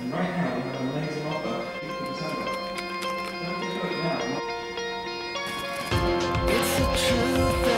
And right now we have an amazing offer, 50% off. Don't now. It's the truth.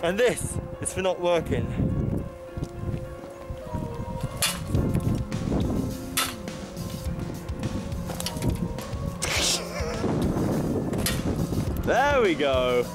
And this is for not working. There we go.